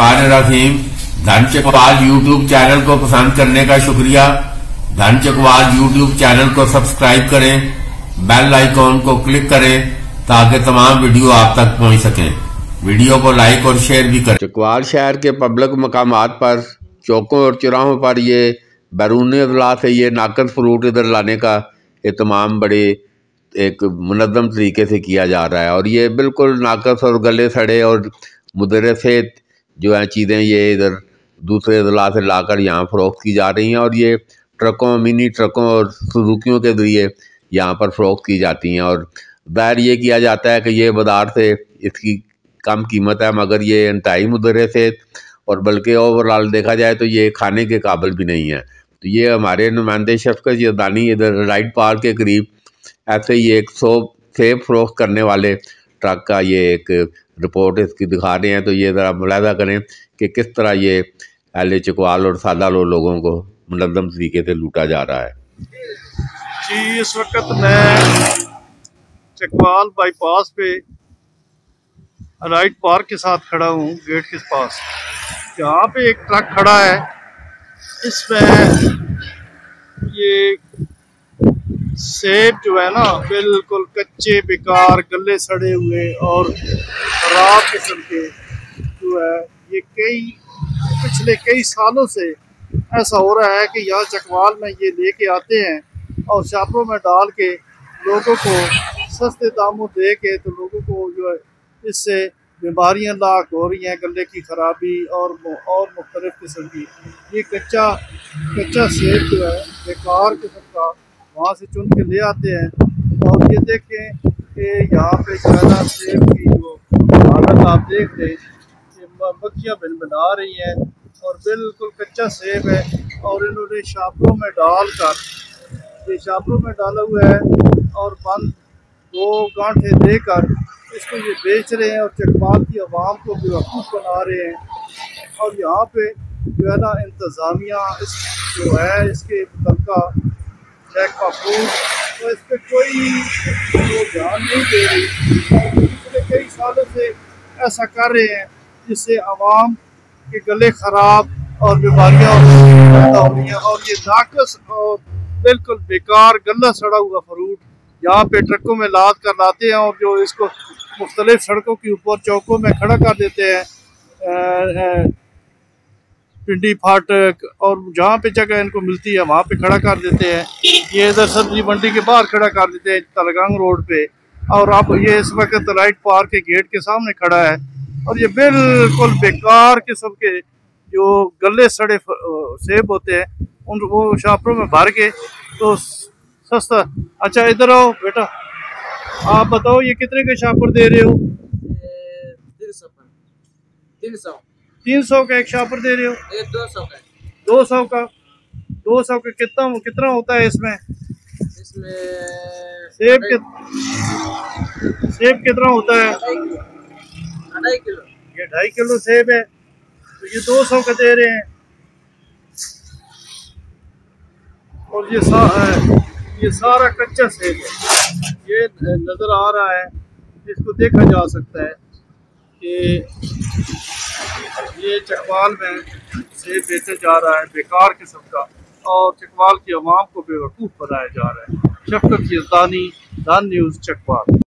रहीम। धन Chakwal YouTube channel को पसंद करने का शुक्रिया। धन चकवाल यूट्यूब चैनल को सब्सक्राइब करें। बेल आइकॉन को क्लिक करें ताकि तमाम वीडियो आप तक पहुँच सकें। वीडियो को लाइक और शेयर भी करें। चकवाल शहर के पब्लिक मकाम पर, चौकों और चौराहों पर ये बैरून अजला से ये नाकद फ्रूट इधर लाने का एहतमाम बड़े एक मुनज़म तरीके से किया जा रहा है। और ये बिल्कुल नाकस और गले सड़े और मुदर से जो है चीज़ें ये इधर दूसरे अजला से लाकर यहाँ फ़रोख्त की जा रही हैं और ये ट्रकों, मिनी ट्रकों और सुजुकियों के ज़रिए यहाँ पर फ़रोख्त की जाती हैं और दायर ये किया जाता है कि ये बाज़ार से इसकी कम कीमत है, मगर ये इंतहाई मुदरे से और बल्कि ओवरऑल देखा जाए तो ये खाने के काबिल भी नहीं है। तो ये हमारे नुमाइंदे शफकत यदानी इधर राइट पार्क के करीब ऐसे ही एक सौ सेब फरोख्त करने वाले ट्रक का ये एक रिपोर्ट इसकी दिखा रहे हैं तो ये ज़रा मुलाजा करें कि किस तरह ये एल चकवाल और सादा लो लोगों को मनदम तरीके से लूटा जा रहा है। जी, इस वक्त मैं चकवाल बाईपास पे राइट पार्क के साथ खड़ा हूँ, गेट के पास। यहाँ पे एक ट्रक खड़ा है, इसमें ये सेब जो है ना, बिल्कुल कच्चे, बेकार, गले सड़े हुए और खराब किस्म के जो है, ये कई, पिछले कई सालों से ऐसा हो रहा है कि यहाँ चकवाल में ये लेके आते हैं और शापरों में डाल के लोगों को सस्ते दामों दे के तो लोगों को जो है, इससे बीमारियाँ लाक हो रही हैं, गले की खराबी और और मुख्तलिफ़ किस्म की। ये कच्चा कच्चा सेब जो है, बेकार किस्म का वहाँ से चुन के ले आते हैं। और ये देखें कि यहाँ पे जो है सेब की जो हालत आप देख रहे कि मक्खियाँ बिन बना रही हैं और बिल्कुल कच्चा सेब है और इन्होंने शापरों में डाल कर ये शापरों में डाला हुआ है और बंद दो गांठे देकर इसको ये बेच रहे हैं और चकमाल की आवाम को बेवकूफ़ बना रहे हैं। और यहाँ पे जो है ना, इंतज़ामिया इस जो है, इसके मुतल चेक फ़ूड तो इस पर कोई ध्यान नहीं दे रही। पिछले कई सालों से ऐसा कर रहे हैं, जिससे आवाम के गले ख़राब और बीमारियाँ पैदा हो रही हैं। और ये नाकस और बिल्कुल बेकार गला सड़ा हुआ फ्रूट। यहाँ पे ट्रकों में लाद कर लाते हैं और जो इसको मुख्तलिफ़ सड़कों के ऊपर, चौकों में खड़ा कर देते हैं। पिंडी फाटक और जहाँ पे जगह इनको मिलती है, वहाँ पे खड़ा कर देते हैं। ये इधर सब्ज़ी मंडी के बाहर खड़ा कर देते हैं, तलगंग रोड पे। और अब ये इस वक्त राइट पार्क के गेट के सामने खड़ा है। और ये बिल्कुल बेकार किस्म के जो गले सड़े सेब होते हैं, उन वो शापरों में भर के तो सस्ता। अच्छा इधर आओ बेटा। आप बताओ, ये कितने के शापर दे रहे हो? तीन सौ का एक शापर दे रहे हो? दो सौ का। दो सौ का? दो सौ का कितना कितना होता है इसमें? इसमें सेब के सेब कितना होता है? ढाई किलो। ये ढाई किलो सेब है तो ये दो सौ का दे रहे हैं। और ये सा है ये सारा कच्चा सेब है। ये नज़र आ रहा है इसको देखा जा सकता है कि ये चकवाल में सेब बेचे जा रहा है, बेकार किस्म का। और चकवाल की आवाम को बेवकूफ़ बनाया जा रहा है। शफकत यजदानी दान न्यूज़ चकवाल।